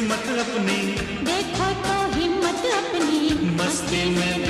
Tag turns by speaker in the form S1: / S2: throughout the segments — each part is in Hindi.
S1: किस्मत अपनी।
S2: देखो तो हिम्मत अपनी।
S1: मस्ती में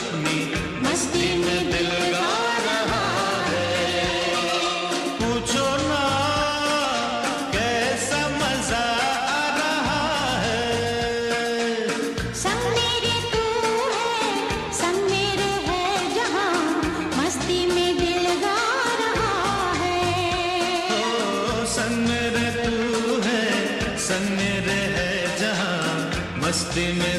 S1: अपनी
S2: मस्ती में दिल गा रहा
S1: पूछो ना कैसा मज़ा आ रहा है?
S2: संग मेरे तू है संग मेरे है जहाँ मस्ती में दिल गा रहा है।
S1: ओ संग मेरे तू है संग मेरे है जहाँ मस्ती में